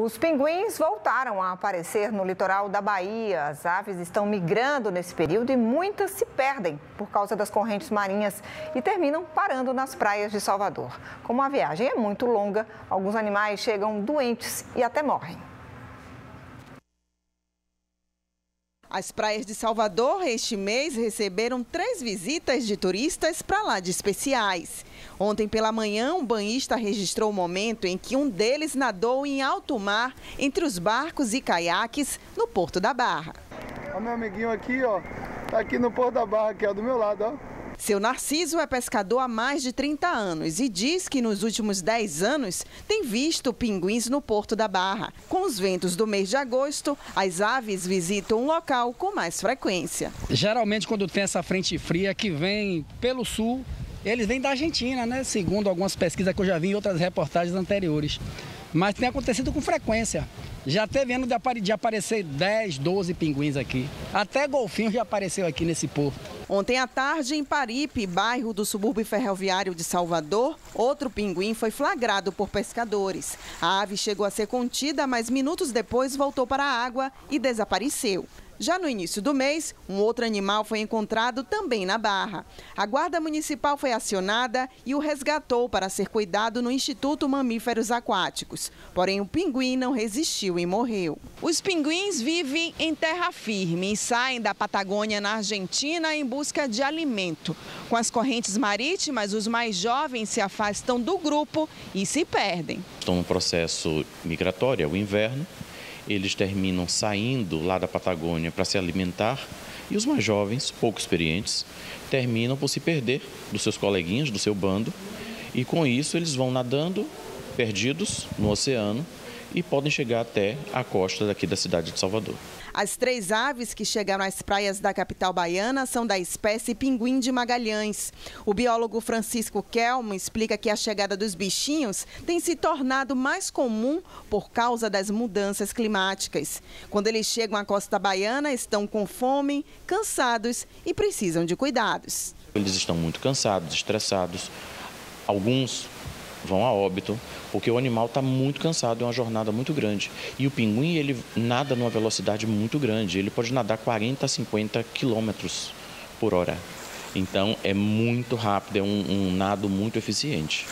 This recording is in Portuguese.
Os pinguins voltaram a aparecer no litoral da Bahia. As aves estão migrando nesse período e muitas se perdem por causa das correntes marinhas e terminam parando nas praias de Salvador. Como a viagem é muito longa, alguns animais chegam doentes e até morrem. As praias de Salvador, este mês, receberam três visitas de turistas para lá de especiais. Ontem pela manhã, um banhista registrou o momento em que um deles nadou em alto mar entre os barcos e caiaques no Porto da Barra. O meu amiguinho aqui, ó, tá aqui no Porto da Barra, que é do meu lado, ó. Seu Narciso é pescador há mais de 30 anos e diz que nos últimos 10 anos tem visto pinguins no Porto da Barra. Com os ventos do mês de agosto, as aves visitam o local com mais frequência. Geralmente, quando tem essa frente fria que vem pelo sul, eles vêm da Argentina, né? Segundo algumas pesquisas que eu já vi em outras reportagens anteriores. Mas tem acontecido com frequência. Já teve ano de aparecer 10, 12 pinguins aqui. Até golfinho já apareceu aqui nesse porto. Ontem à tarde, em Paripe, bairro do subúrbio ferroviário de Salvador, outro pinguim foi flagrado por pescadores. A ave chegou a ser contida, mas minutos depois voltou para a água e desapareceu. Já no início do mês, um outro animal foi encontrado também na Barra. A Guarda Municipal foi acionada e o resgatou para ser cuidado no Instituto Mamíferos Aquáticos. Porém, o pinguim não resistiu e morreu. Os pinguins vivem em terra firme e saem da Patagônia na Argentina em busca de alimento. Com as correntes marítimas, os mais jovens se afastam do grupo e se perdem. Estão no processo migratório, é o inverno eles terminam saindo lá da Patagônia para se alimentar e os mais jovens, pouco experientes, terminam por se perder dos seus coleguinhas, do seu bando, e com isso eles vão nadando perdidos no oceano e podem chegar até a costa daqui da cidade de Salvador. As três aves que chegaram às praias da capital baiana são da espécie pinguim de Magalhães. O biólogo Francisco Kelmo explica que a chegada dos bichinhos tem se tornado mais comum por causa das mudanças climáticas. Quando eles chegam à costa baiana, estão com fome, cansados e precisam de cuidados. Eles estão muito cansados, estressados. Alguns vão a óbito, porque o animal está muito cansado, é uma jornada muito grande. E o pinguim, ele nada numa velocidade muito grande, ele pode nadar 40 a 50 quilômetros por hora. Então é muito rápido, é um, um nado muito eficiente.